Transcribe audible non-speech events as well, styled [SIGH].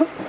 Oh. [LAUGHS]